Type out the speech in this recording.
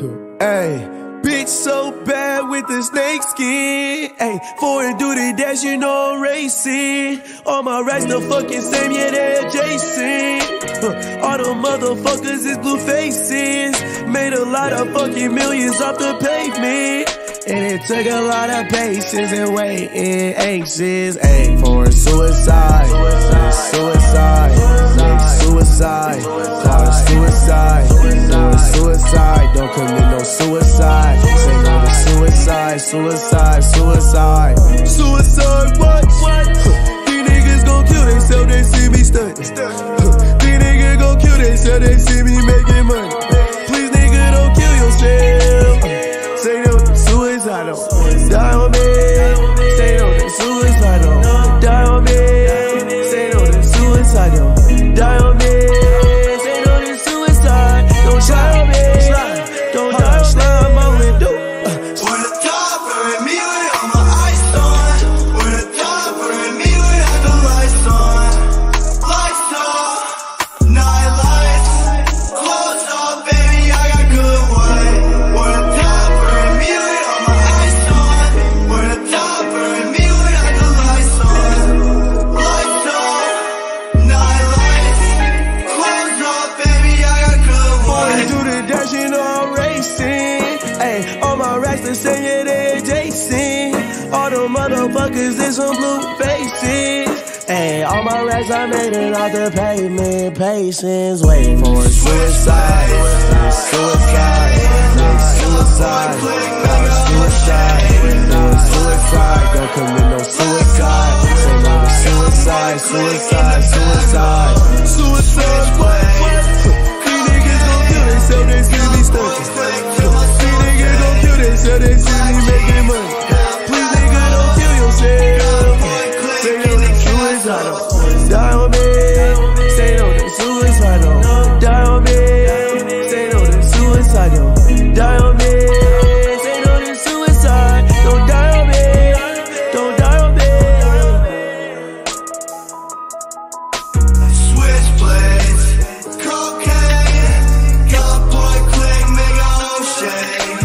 Hey, bitch so bad with the snake skin. Hey, foreign duty dash, you know I'm racing. All my racks the fucking same, yeah, they're adjacent. Huh, All the motherfuckers is blue faces. Made a lot of fucking millions off the pavement. And it took a lot of patience and waiting, anxious. Hey, for suicide, suicide, suicide, suicide, suicide, suicide. What? What? These niggas gon' kill themselves, they see me stunt. These niggas gon' kill themselves, they see me making money. Please, nigga, don't kill yourself. Say no to suicidal. Die racing. All my racks the same, yeah, they adjacent. All the motherfuckers is some blue faces. Ayy, all my racks I made it off the pavement. Patience, waiting for a suicide. Suicide, suicide, suicide, suicide. Don't commit no suicide. To suicide, suicide, suicide. away.